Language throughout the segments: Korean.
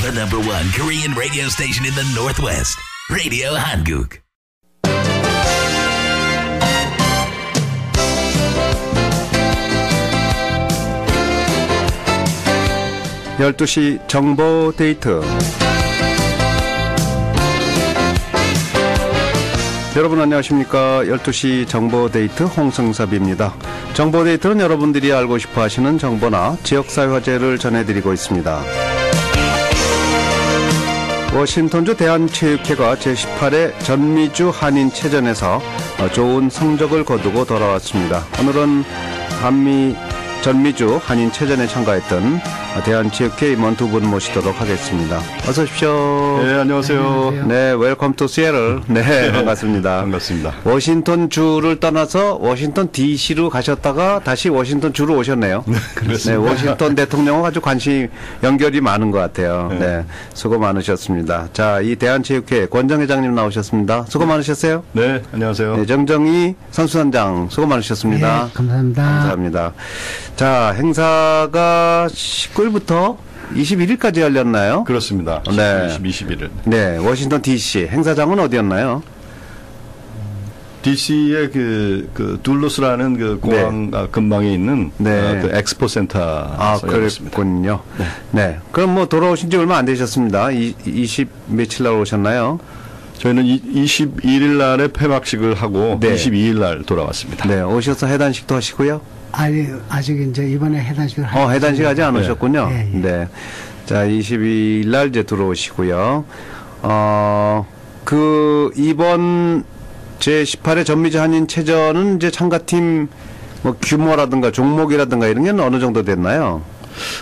The number one Korean radio station in the Northwest. Radio Hanguk. 열두 시 정보 데이트 여러분 안녕하십니까 12시 정보데이트 홍승섭입니다. 정보데이트는 여러분들이 알고 싶어 하시는 정보나 지역사회 화제를 전해드리고 있습니다. 워싱턴주 대한체육회가 제18회 전미주 한인체전에서 좋은 성적을 거두고 돌아왔습니다. 오늘은 한미 전미주 한인체전에 참가했던 대한체육회 임원 두 분 모시도록 하겠습니다. 어서 오십시오. 네, 안녕하세요. 네, welcome to Seattle. 네, 반갑습니다. 반갑습니다. 워싱턴 주를 떠나서 워싱턴 DC로 가셨다가 다시 워싱턴 주로 오셨네요. 네, 그렇습니다. 워싱턴 대통령과 아주 관심 연결이 많은 것 같아요. 네. 네. 수고 많으셨습니다. 자, 이 대한체육회 권정 회장님 나오셨습니다. 수고 많으셨어요. 네, 안녕하세요. 네, 정정희 선수단장 수고 많으셨습니다. 네, 감사합니다. 감사합니다. 자, 행사가 19일 부터 21일까지 열렸나요? 그렇습니다. 네. 20, 21일. 네, 워싱턴 DC 행사장은 어디였나요? DC의 그, 그 둘루스라는 그 공항 아, 근방에 있는 네. 아, 그 엑스포 센터. 아, 그랬군요. 네. 그럼 뭐 돌아오신 지 얼마 안 되셨습니다. 이, 20 며칠 날 오셨나요? 저희는 이, 21일 날에 폐막식을 하고 네. 22일 날 돌아왔습니다. 네, 오셔서 해단식도 하시고요. 아니, 아직 이제 이번에 해단식을 어, 해단식 아직 안 네. 오셨군요. 예, 예. 네. 자, 22일 날 이제 들어오시고요. 어, 그, 이번 제18회 전미주 한인 체전은 이제 참가팀 뭐 규모라든가 종목이라든가 이런 게 어느 정도 됐나요?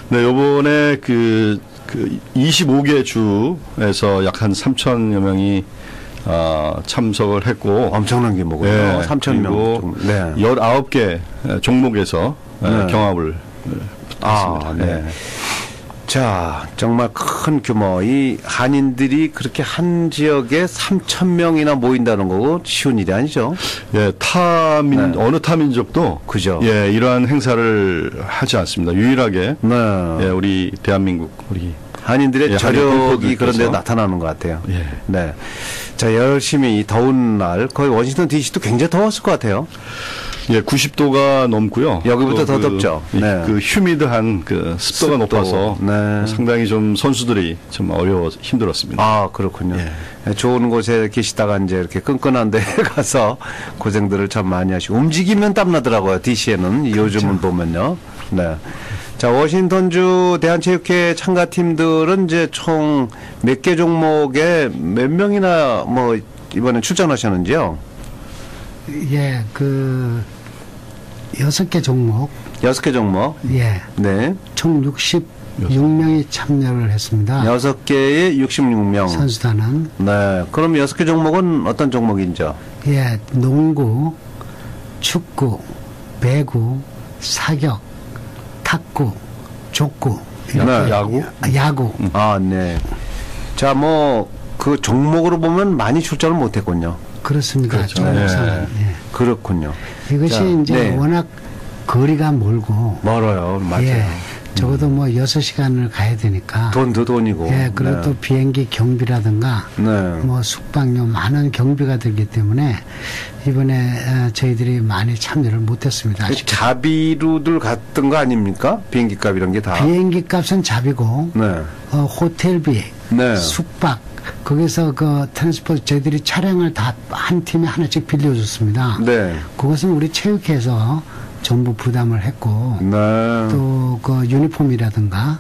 네, 요번에 그, 그 25개 주에서 약 한 3천여 명이 아, 참석을 했고 엄청난 규모군요. 네, 3천 명. 네. 19개 종목에서 네. 경합을 아, 했습니다. 네. 자, 정말 큰 규모. 이 한인들이 그렇게 한 지역에 3천 명이나 모인다는 거고 쉬운 일이 아니죠. 예, 타민 네. 어느 타민족도 그죠. 예, 이러한 행사를 하지 않습니다. 유일하게 네. 예, 우리 대한민국 우리 한인들의 예, 저력이 그런 데. 나타나는 것 같아요. 예. 네. 자, 열심히 이 더운 날, 거의 워싱턴 DC도 굉장히 더웠을 것 같아요. 예, 90도가 넘고요. 또더 덥죠. 이- 네. 그 휴미드한 그 습도가 습도. 높아서 네. 상당히 좀 선수들이 좀 어려워 힘들었습니다. 아, 그렇군요. 예. 좋은 곳에 계시다가 이제 이렇게 끈끈한 데 가서 고생들을 참 많이 하시고 움직이면 땀나더라고요. DC에는 요즘은 보면요. 네. 자, 워싱턴주 대한체육회 참가팀들은 이제 총 몇 개 종목에 몇 명이나 뭐 이번에 출전하셨는지요? 예, 그, 여섯 개 종목, 여섯 개 종목. 예, 네. 총 66명이 참여를 했습니다. 여섯 개에 66명. 선수단은, 네. 그럼 여섯 개 종목은 어떤 종목인죠? 예, 농구, 축구, 배구, 사격, 탁구, 족구, 네. 야구? 아, 야구. 아, 네. 자, 뭐, 그 종목으로 보면 많이 출전을 못 했군요. 그렇습니다. 그렇죠. 네. 예. 그렇군요. 이것이 자, 이제 네. 워낙 거리가 멀고, 멀어요. 맞아요. 예, 적어도 뭐 여섯 시간을 가야 되니까. 돈도 돈이고. 예, 그리고 네. 또 비행기 경비라든가 네. 뭐 숙박료 많은 경비가 들기 때문에 이번에 어, 저희들이 많이 참여를 못했습니다. 아쉽게. 자비로들 갔던 거 아닙니까? 비행기 값 이런 게 다. 비행기 값은 자비고 네. 어, 호텔비, 네. 숙박 거기서 그 transport 저희들이 차량을 다 한 팀에 하나씩 빌려줬습니다. 네. 그것은 우리 체육회에서 전부 부담을 했고 네. 또그 유니폼이라든가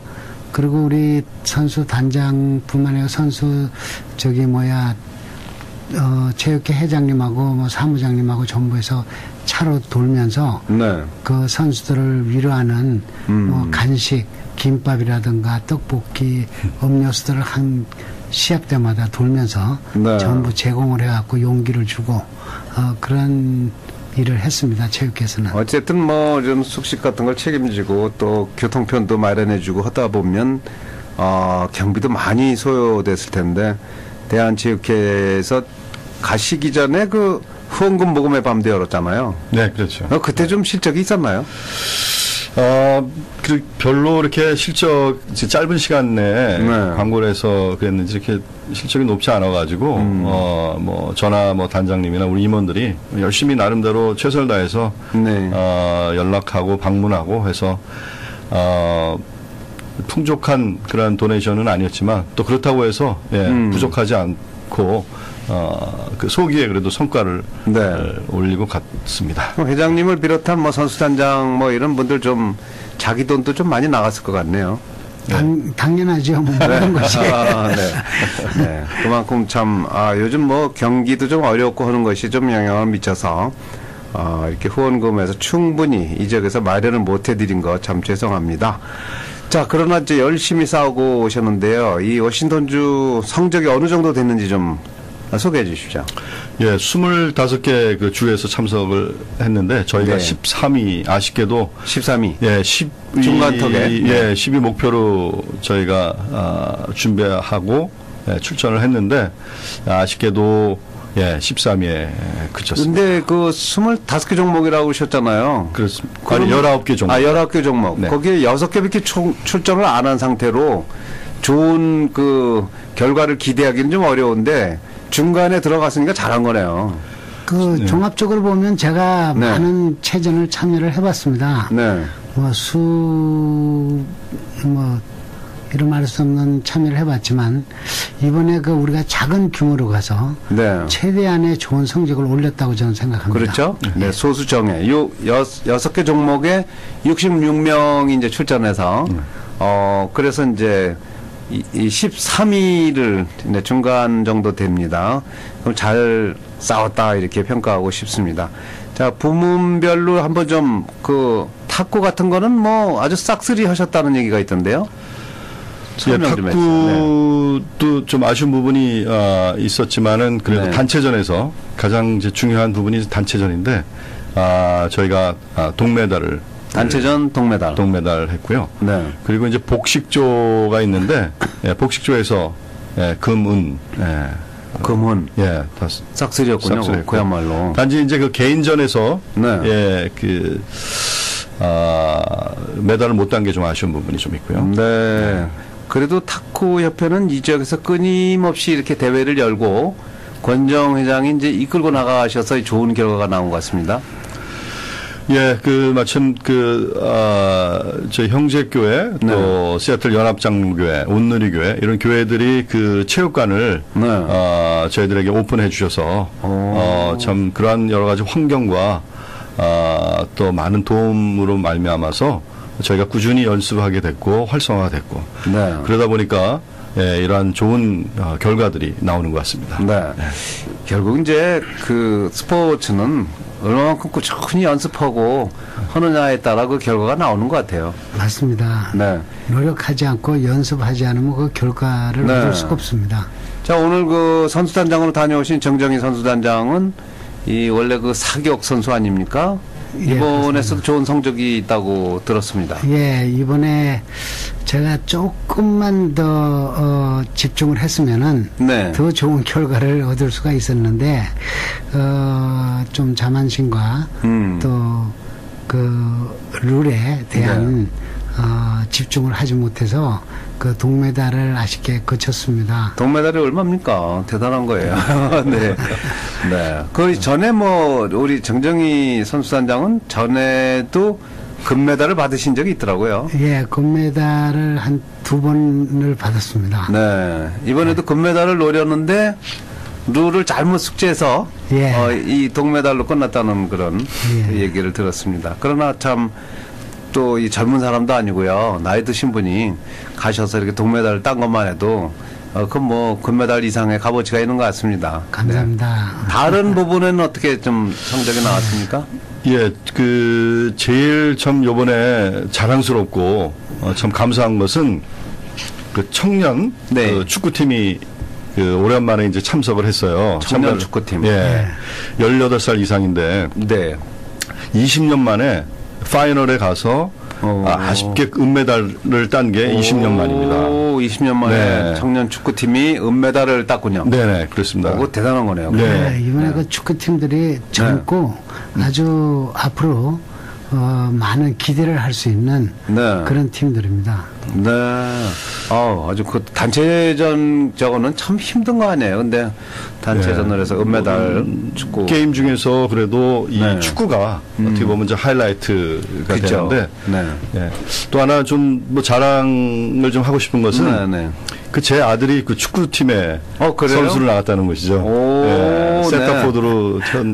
그리고 우리 선수 단장뿐만 아니라 선수 저기 뭐야 어 체육회 회장님하고 뭐 사무장님하고 전부해서 차로 돌면서 네. 그 선수들을 위로하는 음. 뭐 간식 김밥이라든가 떡볶이 음료수들을 한 시합 때마다 돌면서 네. 전부 제공을 해갖고 용기를 주고 어 그런 일을 했습니다 체육회에서는 어쨌든 뭐 좀 숙식 같은 걸 책임지고 또 교통편도 마련해주고 하다 보면 어, 경비도 많이 소요됐을 텐데 대한체육회에서 가시기 전에 그 후원금 모금의 밤도 열었잖아요. 네, 그렇죠. 어, 그때 좀 실적이 있었나요? 어, 그 별로 이렇게 실적 짧은 시간 내에 네. 광고를 해서 그랬는지 이렇게 실적이 높지 않아가지고 음. 어, 뭐 전화 뭐 단장님이나 우리 임원들이 열심히 나름대로 최선을 다해서 네. 어, 연락하고 방문하고 해서 어, 풍족한 그런 도네이션은 아니었지만 또 그렇다고 해서 예, 음. 부족하지 않고 어, 그 소기에 그래도 성과를 네. 에, 올리고 갔습니다. 그럼 회장님을 비롯한 뭐 선수단장 뭐 이런 분들 좀 자기 돈도 좀 많이 나갔을 것 같네요. 당, 당연하죠. 뭐 모든 것이. 아, 네. 네. 그만큼 참, 아, 요즘 뭐 경기도 좀 어렵고 하는 것이 좀 영향을 미쳐서, 아, 이렇게 후원금에서 충분히 이 지역에서 마련을 못 해드린 거참 죄송합니다. 자, 그러나 이제 열심히 싸우고 오셨는데요. 이 워싱턴주 성적이 어느 정도 됐는지 좀 소개해 주십시오. 예, 25개 그 주에서 참석을 했는데 저희가 네. 13위 아쉽게도 13위. 예, 10 중간턱에. 네. 예, 10위 목표로 저희가 아, 준비하고 예, 출전을 했는데 아쉽게도 예, 13위에 그쳤습니다. 근데 그 25개 종목이라고 하셨잖아요. 그렇습니다. 아니 19개 종목. 아, 19개 종목. 네. 거기에 6개밖에 총, 출전을 안 한 상태로 좋은 그 결과를 기대하기는 좀 어려운데 중간에 들어갔으니까 잘한 거네요. 그 종합적으로 보면 제가 네. 많은 체전을 참여를 해봤습니다. 네. 뭐 수, 뭐, 이런 말할 수 없는 참여를 해봤지만, 이번에 그 우리가 작은 규모로 가서 네. 최대한의 좋은 성적을 올렸다고 저는 생각합니다. 그렇죠? 네, 소수 정예. 요, 여, 여섯 개 종목에 66명이 이제 출전해서, 어, 그래서 이제 13위를 이제 중간 정도 됩니다. 그럼 잘 싸웠다 이렇게 평가하고 싶습니다. 자, 부문별로 한번 좀 그 탁구 같은 거는 뭐 아주 싹쓸이 하셨다는 얘기가 있던데요. 예. 네. 탁구도 좀 아쉬운 부분이 아, 있었지만은 그래도 네. 단체전에서 가장 중요한 부분이 단체전인데 아, 저희가 아, 동메달을 단체전 동메달. 동메달 했고요. 네. 그리고 이제 복식조가 있는데 예, 복식조에서 예, 금은 예, 금은 예, 다 싹쓸이였군요. 그야말로. 단지 이제 그 개인전에서 네. 예, 그 아, 메달을 못 딴 게 좀 아쉬운 부분이 좀 있고요. 네. 그래도 탁구 협회는 이 지역에서 끊임없이 이렇게 대회를 열고 권정 회장이 이제 이끌고 나가셔서 좋은 결과가 나온 것 같습니다. 예, 그 마침 그 아, 저희 형제교회 네. 또 시애틀 연합장로교회, 온누리교회 이런 교회들이 그 체육관을 네. 아, 저희들에게 오픈해 주셔서 어, 참 그러한 여러 가지 환경과 아, 또 많은 도움으로 말미암아서 저희가 꾸준히 연습하게 됐고 활성화가 됐고 네. 그러다 보니까 예, 이러한 좋은 어, 결과들이 나오는 것 같습니다. 네. 결국 이제 그 스포츠는 얼마만큼 꾸준히 연습하고 하느냐에 따라 그 결과가 나오는 것 같아요. 맞습니다. 네. 노력하지 않고 연습하지 않으면 그 결과를 네. 얻을 수가 없습니다. 자, 오늘 그 선수단장으로 다녀오신 정정희 선수단장은 이 원래 그 사격 선수 아닙니까? 예, 이번에서도 좋은 성적이 있다고 들었습니다. 예, 이번에 제가 조금만 더 어, 집중을 했으면은 네. 더 좋은 결과를 얻을 수가 있었는데 어, 좀 자만심과 음. 또그 룰에 대한 네. 어, 집중을 하지 못해서 그 동메달을 아쉽게 거쳤습니다. 동메달이 얼마입니까? 대단한 거예요. 네. 네. 그 전에 뭐 우리 정정희 선수단장은 전에도 금메달을 받으신 적이 있더라고요. 예, 금메달을 한 두 번을 받았습니다. 네. 이번에도 금메달을 노렸는데 룰을 잘못 숙지해서 예. 어, 이 동메달로 끝났다는 그런 예. 그 얘기를 들었습니다. 그러나 참 또 이 젊은 사람도 아니고요. 나이 드신 분이 가셔서 이렇게 동메달을 딴 것만 해도 어, 그건 뭐 금메달 이상의 값어치가 있는 것 같습니다. 감사합니다. 네. 다른 부분에는 어떻게 좀 성적이 나왔습니까? 예, 그 제일 참 요번에 자랑스럽고 어, 참 감사한 것은 그 청년 네. 그 축구팀이 그 오랜만에 이제 참석을 했어요. 청년 축구팀. 예. 18살 이상인데 네. 20년 만에 파이널에 가서 어. 아, 아쉽게 은메달을 딴 게 20년 만입니다. 오, 20년 만에 네. 청년 축구팀이 은메달을 땄군요. 네네, 그렇습니다. 그거 대단한 거네요. 네. 네, 이번에 그 축구팀들이 젊고 아주 앞으로 어, 많은 기대를 할 수 있는 네. 그런 팀들입니다. 네. 어, 아주 그 단체전 저거는 참 힘든 거 아니에요. 근데 단체전을 해서 은메달 축구. 게임 중에서 그래도 이 네. 축구가 어떻게 보면 이제 하이라이트가 그죠. 되는데 네. 예. 또 하나 좀 뭐 자랑을 좀 하고 싶은 것은 네, 네. 그제 아들이 그 축구팀에 어, 그래요? 선수를 나갔다는 것이죠. 오, 예, 네. 센터포드로 해서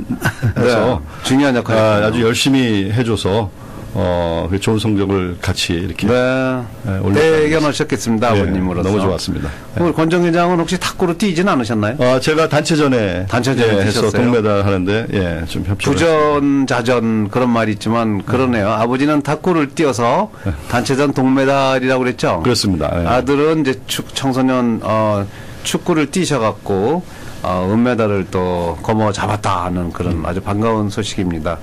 네. 중요한 역할을 아. 아주 열심히 해줘서 어, 그 좋은 성적을 같이 이렇게 네. 네, 올렸다는 대견하셨겠습니다, 예, 아버님으로서. 너무 좋았습니다. 예. 오늘 권정 회장은 혹시 탁구로 뛰진 않으셨나요? 어, 제가 단체전에 단체전에 예, 해서? 동메달 하는데 예, 좀 협조를 부전 자전 그런 말이 있지만 그러네요. 아버지는 탁구를 뛰어서 단체전 동메달이라고 그랬죠. 그렇습니다. 예. 아들은 이제 축, 청소년 어, 축구를 뛰셔갖고 어, 은메달을 또 거머 잡았다 하는 그런 음. 아주 반가운 소식입니다.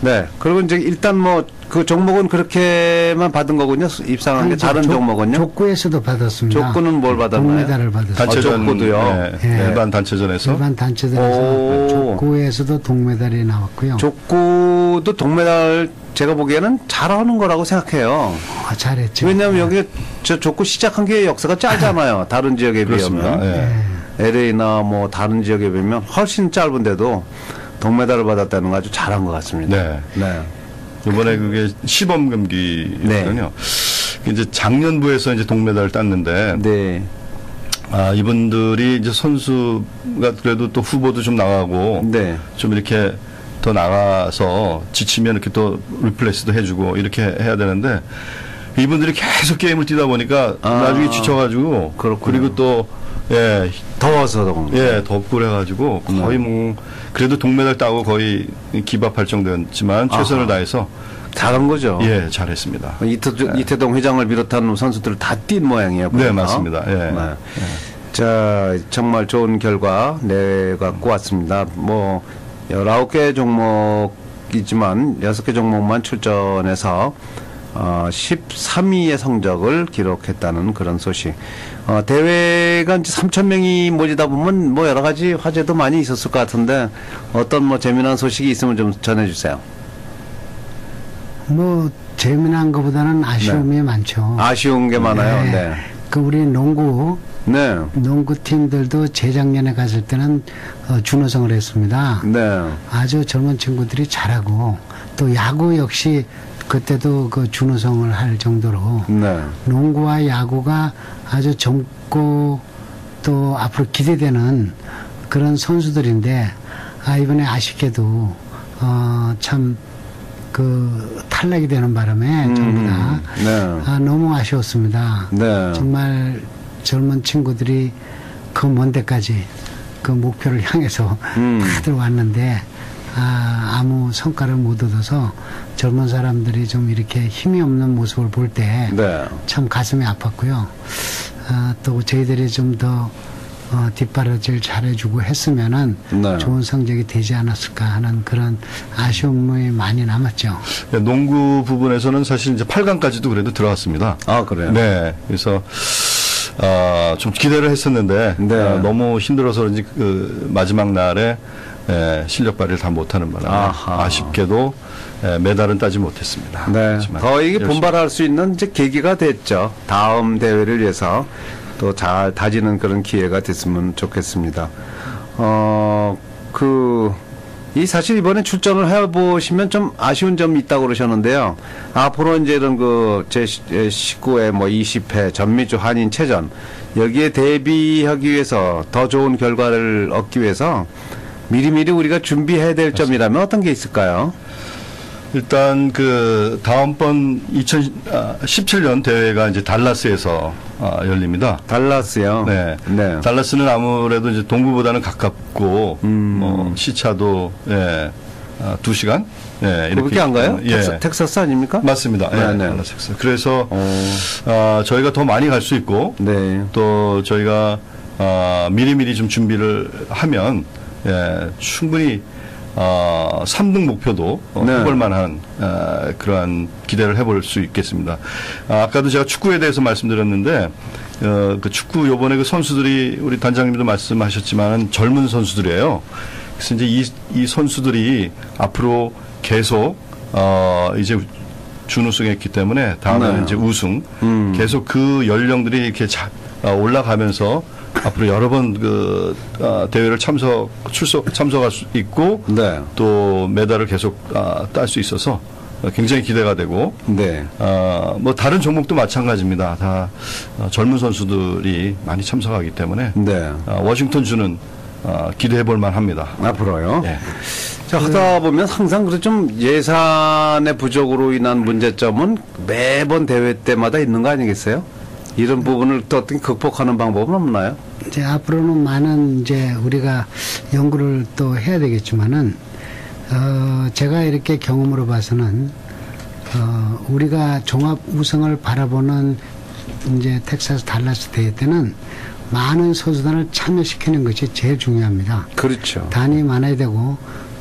네. 그리고 이제 일단 뭐 그 종목은 그렇게만 받은 거군요. 입상한 게 아니, 다른 조- 종목은요. 족구에서도 받았습니다. 족구는 뭘 받았나요? 동메달을 받았습니다. 단체전 아, 족구도요? 예, 예. 일반 단체전에서 일반 단체전에서 오. 족구에서도 동메달이 나왔고요. 족구도 동메달 제가 보기에는 잘하는 거라고 생각해요. 아, 잘했죠. 왜냐하면 여기 저 족구 시작한 게 역사가 짧잖아요. 다른 지역에 그렇습니다. 비하면. 예. LA나 뭐 다른 지역에 비하면 훨씬 짧은데도 동메달을 받았다는 거 아주 잘한 것 같습니다. 네. 네. 이번에 그게 시범 경기거든요. 네. 이제 작년부에서 이제 동메달을 땄는데 네. 아 이분들이 이제 선수가 그래도 또 후보도 좀 나가고 네. 좀 이렇게 더 나가서 지치면 이렇게 또 리플레이스도 해주고 이렇게 해야 되는데 이분들이 계속 게임을 뛰다 보니까 아. 나중에 지쳐가지고 그렇군요. 그리고 또 예, 더워서 동 예, 덥고 그래가지고 네. 거의 뭐 그래도 동메달 따고 거의 기밥할 정도였지만 최선을 아하. 다해서 잘한 거죠. 예, 잘했습니다. 이태, 이태동 회장을 비롯한 선수들 다 뛴 모양이에요. 네, 보니까. 맞습니다. 예. 네. 자, 정말 좋은 결과 내갖고 왔습니다. 뭐, 19개 종목이지만 6개 종목만 출전해서 어, 13위의 성적을 기록했다는 그런 소식. 어, 대회가 이제 3,000명이 모이다 보면 뭐 여러 가지 화제도 많이 있었을 것 같은데 어떤 뭐 재미난 소식이 있으면 좀 전해주세요. 뭐 재미난 것보다는 아쉬움이 많죠. 아쉬운 게 많아요. 네. 그 우리 농구 네. 농구 팀들도 재작년에 갔을 때는 어, 준우승을 했습니다. 네. 아주 젊은 친구들이 잘하고 또 야구 역시 그때도 그 준우승을 할 정도로 네. 농구와 야구가 아주 젊고 또 앞으로 기대되는 그런 선수들인데 아 이번에 아쉽게도 어참 그 탈락이 되는 바람에 전부 다 네. 아, 너무 아쉬웠습니다. 네. 정말 젊은 친구들이 그 먼 데까지 그 목표를 향해서 음. 다들 왔는데 아, 아무 성과를 못 얻어서 젊은 사람들이 좀 이렇게 힘이 없는 모습을 볼 때참 네. 가슴이 아팠고요. 아, 또 저희들이 좀더 어, 뒷바라지를 잘해주고 했으면은 네. 좋은 성적이 되지 않았을까 하는 그런 아쉬움이 많이 남았죠. 예, 농구 부분에서는 사실 이제 8강까지도 그래도 들어갔습니다. 아, 그래요? 네. 그래서 아, 좀 기대를 했었는데 네. 아, 너무 힘들어서 그런지 그 마지막 날에 예, 실력 발휘를 다 못하는 바람에 아하. 아쉽게도 예, 메달은 따지 못했습니다. 네. 열심히 분발할 수 있는 이제 계기가 됐죠. 다음 대회를 위해서 또 잘 다지는 그런 기회가 됐으면 좋겠습니다. 어, 그, 이 사실 이번에 출전을 해보시면 좀 아쉬운 점이 있다고 그러셨는데요. 앞으로 이제 이런 그 제 19회 뭐 20회 전미주 한인 체전 여기에 대비하기 위해서 더 좋은 결과를 얻기 위해서 미리미리 우리가 준비해야 될 점이라면 어떤 게 있을까요? 일단 그 다음번 2017년 대회가 이제 달라스에서 아, 열립니다. 달라스요. 네. 네. 달라스는 아무래도 이제 동부보다는 가깝고 음. 뭐 시차도 예. 아, 2시간? 예, 그렇게 안 가요? 예. 텍사, 텍사스 아닙니까? 맞습니다. 네, 예, 네. 달라스 텍사스. 그래서 어, 아, 저희가 더 많이 갈 수 있고 네. 또 저희가 아, 미리미리 좀 준비를 하면 예, 충분히 어, 3등 목표도 어, 네. 해볼 만한 어, 그러한 기대를 해볼 수 있겠습니다. 아, 아까도 제가 축구에 대해서 말씀드렸는데 어, 그 축구 요번에 그 선수들이 우리 단장님도 말씀하셨지만 젊은 선수들이에요. 그래서 이제 이, 이 선수들이 앞으로 계속 어, 이제 준우승했기 때문에 다음에는 네. 이제 우승 음. 계속 그 연령들이 이렇게 자, 어, 올라가면서 앞으로 여러 번그 어, 대회를 참석 출석 참석할 수 있고 네. 또 메달을 계속 어, 딸수 있어서 굉장히 기대가 되고 네. 어, 뭐 다른 종목도 마찬가지입니다. 다 어, 젊은 선수들이 많이 참석하기 때문에 네. 어, 워싱턴 주는 어, 기대해 볼 만합니다. 앞으로요. 네. 자, 하다 보면 항상 그래 좀 예산의 부족으로 인한 문제점은 매번 대회 때마다 있는 거 아니겠어요? 이런 부분을 또 어떻게 극복하는 방법은 없나요? 이제 앞으로는 많은 이제 우리가 연구를 또 해야 되겠지만은 어, 제가 이렇게 경험으로 봐서는 어, 우리가 종합 우승을 바라보는 이제 텍사스 달라스 대회 때는 많은 선수단을 참여시키는 것이 제일 중요합니다. 그렇죠. 단이 많아야 되고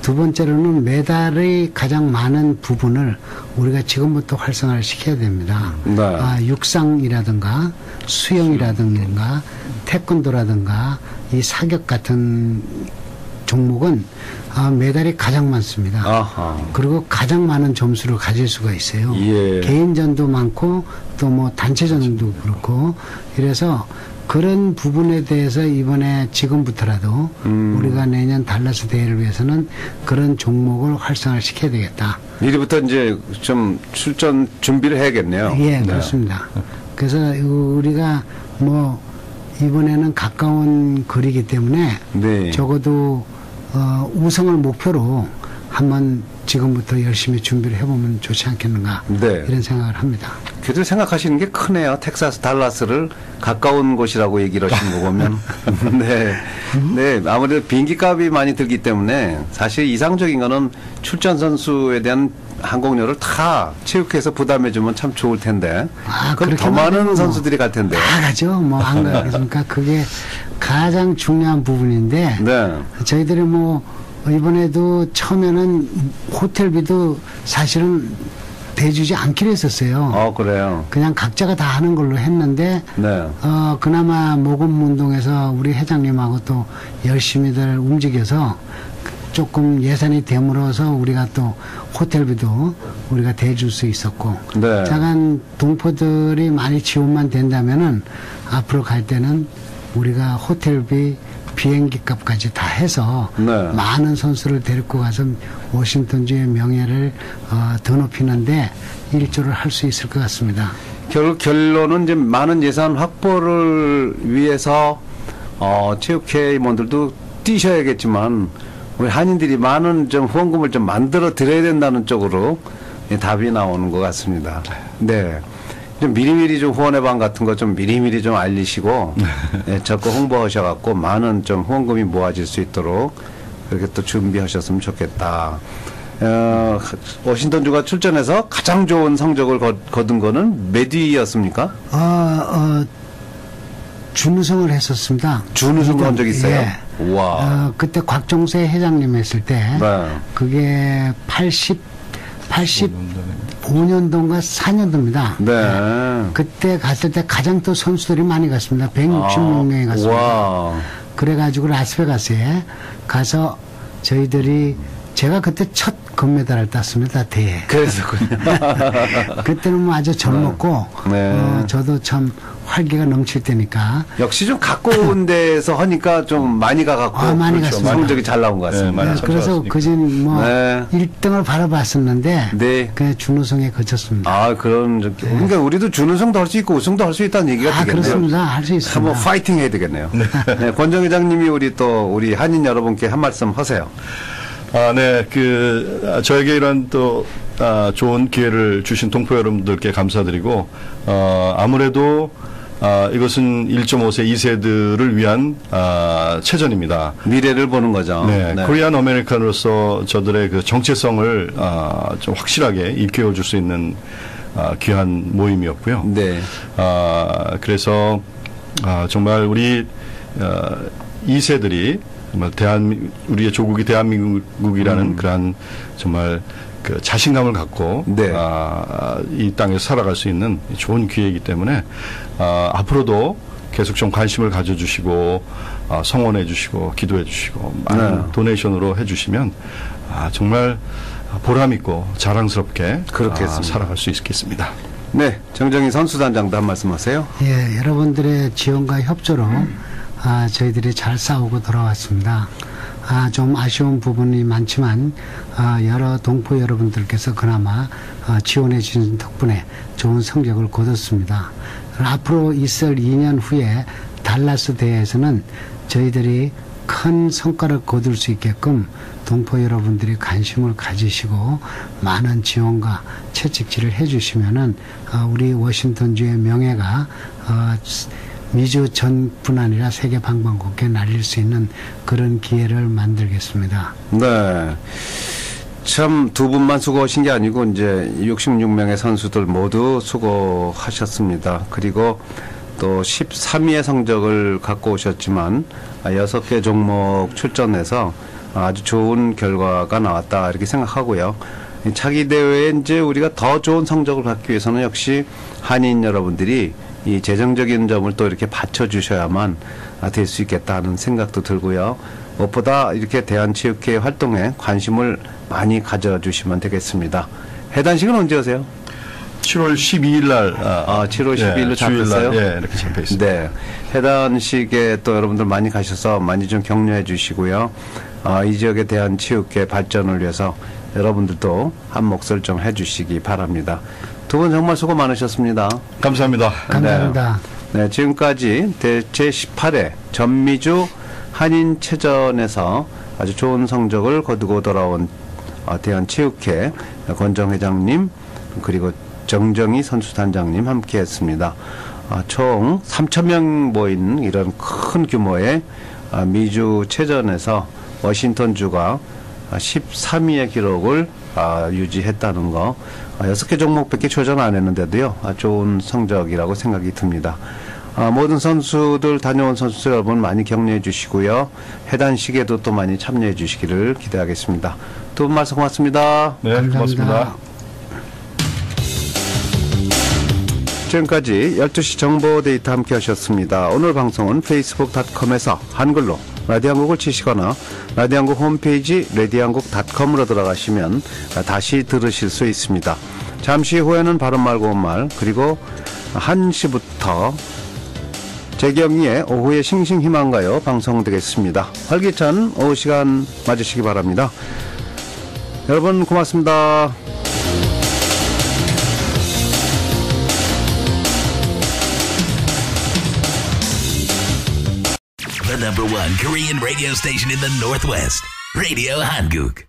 두 번째로는 메달의 가장 많은 부분을 우리가 지금부터 활성화를 시켜야 됩니다. 네. 아, 육상이라든가 수영이라든가 태권도라든가 이 사격 같은 종목은 아, 메달이 가장 많습니다. 아하. 그리고 가장 많은 점수를 가질 수가 있어요. 예. 개인전도 많고 또 뭐 단체전도 그렇고 이래서 그런 부분에 대해서 이번에 지금부터라도 음. 우리가 내년 달라스 대회를 위해서는 그런 종목을 활성화 시켜야 되겠다. 미리부터 이제 좀 출전 준비를 해야겠네요. 예, 네. 그렇습니다. 그래서 우리가 뭐 이번에는 가까운 거리기 때문에 네. 적어도 어, 우승을 목표로 한번 지금부터 열심히 준비를 해보면 좋지 않겠는가 네. 이런 생각을 합니다. 그래도 생각하시는 게 크네요. 텍사스 달라스를 가까운 곳이라고 얘기를 하시는 거 보면 네, 네 아무래도 비행기 값이 많이 들기 때문에 사실 이상적인 거는 출전 선수에 대한 항공료를 다 체육회에서 부담해 주면 참 좋을 텐데. 아, 그럼 더 많은 뭐 선수들이 갈 텐데. 다 가죠. 뭐안 가겠습니까? 그게 가장 중요한 부분인데. 네. 저희들이 뭐 이번에도 처음에는 호텔비도 사실은 대주지 않기로 했었어요. 어, 그래요. 그냥 각자가 다 하는 걸로 했는데, 네. 어, 그나마 모금 운동에서 우리 회장님하고 또 열심히들 움직여서 조금 예산이 되물어서 우리가 또 호텔비도 우리가 대줄 수 있었고, 네. 작은 동포들이 많이 지원만 된다면은 앞으로 갈 때는 우리가 호텔비 비행기 값까지 다 해서 네. 많은 선수를 데리고 가서 워싱턴주의 명예를 어, 더 높이는데 일조를 할 수 있을 것 같습니다. 결국 결론은 이제 많은 예산 확보를 위해서 어, 체육회 임원들도 뛰셔야겠지만 우리 한인들이 많은 좀 후원금을 좀 만들어 드려야 된다는 쪽으로 답이 나오는 것 같습니다. 네. 좀 미리미리 좀 후원회방 같은 거 좀 미리미리 좀 알리시고 네, 적극 홍보하셔갖고 많은 좀 후원금이 모아질 수 있도록 그렇게 또 준비하셨으면 좋겠다. 어, 워싱턴주가 출전해서 가장 좋은 성적을 거, 거둔 거는 몇 위였습니까? 아, 어, 준우승을 했었습니다. 준우승 한적 있어요? 예. 와. 어, 그때 곽종세 회장님 했을 때 네. 그게 80 85년도인가 4년도입니다. 네. 그때 갔을 때 가장 또 선수들이 많이 갔습니다. 166명이 아, 갔습니다. 와. 그래가지고 라스베가스에 가서 저희들이 제가 그때 첫 금메달을 땄습니다 대회. 그랬었군요. 그때는 뭐 아주 젊었고 네. 어, 저도 참 활기가 넘칠 때니까. 역시 좀 가까운 데서 하니까 좀 많이 가갖고 아, 많이 그렇죠. 갔습니다. 성적이 잘 나온 것 같습니다. 네, 그래서 그전 뭐 네. 1등을 바라봤었는데 네. 그 준우승에 거쳤습니다. 아 그런 네. 그러니까 우리도 준우승도 할 수 있고 우승도 할 수 있다는 얘기가 아, 되겠네요. 그렇습니다. 할 수 있습니다. 한번 파이팅 해야 되겠네요. 네. 네, 권정 회장님이 우리 또 우리 한인 여러분께 한 말씀 하세요. 아, 네. 그, 아, 저에게 이런 또, 아, 좋은 기회를 주신 동포 여러분들께 감사드리고, 어, 아무래도, 아, 이것은 1.5세 2세들을 위한 아, 체전입니다. 미래를 보는 거죠. 네, 네. 코리안 아메리칸으로서 저들의 그 정체성을 아, 좀 확실하게 입혀줄 수 있는 아, 귀한 모임이었고요. 네. 아, 그래서 아, 정말 우리 아, 2세들이 정말 대한 우리의 조국이 대한민국이라는 음. 그러한 정말 그 자신감을 갖고 네. 아, 이 땅에서 살아갈 수 있는 좋은 기회이기 때문에 아, 앞으로도 계속 좀 관심을 가져주시고 어, 성원해 주시고 기도해 주시고 많은 네. 도네이션으로 해주시면 아, 정말 보람 있고 자랑스럽게 그렇게 아, 살아갈 수 있겠습니다. 네, 정정희 선수단장도 한 말씀하세요. 예, 여러분들의 지원과 협조로 아, 저희들이 잘 싸우고 돌아왔습니다. 아, 좀 아쉬운 부분이 많지만 아, 여러 동포 여러분들께서 그나마 아, 지원해 주신 덕분에 좋은 성적을 거뒀습니다. 앞으로 있을 2년 후에 달라스 대회에서는 저희들이 큰 성과를 거둘 수 있게끔 동포 여러분들이 관심을 가지시고 많은 지원과 채찍질을 해주시면은 어, 우리 워싱턴주의 명예가 어, 미주 전뿐 아니라 세계 방방곡곡에 날릴 수 있는 그런 기회를 만들겠습니다. 네. 참 두 분만 수고하신 게 아니고 이제 66명의 선수들 모두 수고하셨습니다. 그리고 또 13위의 성적을 갖고 오셨지만 6개 종목 출전해서 아주 좋은 결과가 나왔다 이렇게 생각하고요. 차기 대회에 이제 우리가 더 좋은 성적을 받기 위해서는 역시 한인 여러분들이 이 재정적인 점을 또 이렇게 받쳐주셔야만 될 수 있겠다 하는 생각도 들고요. 무엇보다 이렇게 대한체육회 활동에 관심을 많이 가져주시면 되겠습니다. 해단식은 언제 오세요? 7월 12일 날. 아, 아 7월 12일로 예, 잡혔어요? 예, 이렇게 잡혀 있습니다. 네. 해단식에 또 여러분들 많이 가셔서 많이 좀 격려해 주시고요. 아, 이 지역에 대한 체육회 발전을 위해서 여러분들도 한 몫을 좀 해주시기 바랍니다. 두 분 정말 수고 많으셨습니다. 감사합니다. 감사합니다. 네, 네 지금까지 제18회 전미주 한인체전에서 아주 좋은 성적을 거두고 돌아온 어, 대한체육회 권정 회장님 그리고 정정희 선수단장님 함께했습니다. 아, 총 3천 명 모인 이런 큰 규모의 아, 미주 체전에서 워싱턴 주가 13위의 기록을 아, 유지했다는 거. 아, 6개 종목밖에 출전 안 했는데도요. 아, 좋은 성적이라고 생각이 듭니다. 아, 모든 선수들 다녀온 선수 여러분 많이 격려해 주시고요. 해단식에도 또 많이 참여해 주시기를 기대하겠습니다. 두 분 말씀 고맙습니다. 네, 감사합니다. 고맙습니다. 지금까지 12시 정보 데이터 함께 하셨습니다. 오늘 방송은 페이스북닷컴에서 한글로 라디오 한국을 치시거나 라디오 한국 홈페이지 라디오한국닷컴으로 들어가시면 다시 들으실 수 있습니다. 잠시 후에는 바른 말 고운 말 그리고 1시부터 재경이의 오후의 싱싱희망가요 방송되겠습니다. 활기찬 오후 시간 맞으시기 바랍니다. 여러분 고맙습니다. Number one Korean radio station in the Northwest, Radio Hanguk.